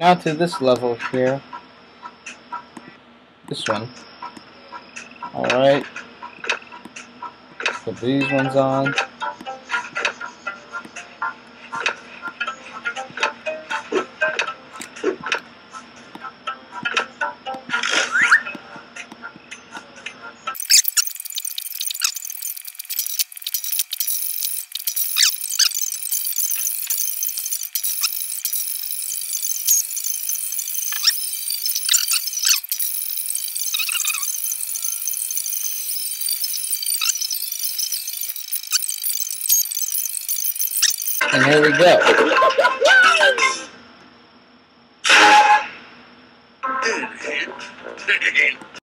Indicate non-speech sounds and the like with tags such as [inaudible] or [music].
Now to this level here. This one. Alright. Put these ones on. And here we go. [laughs]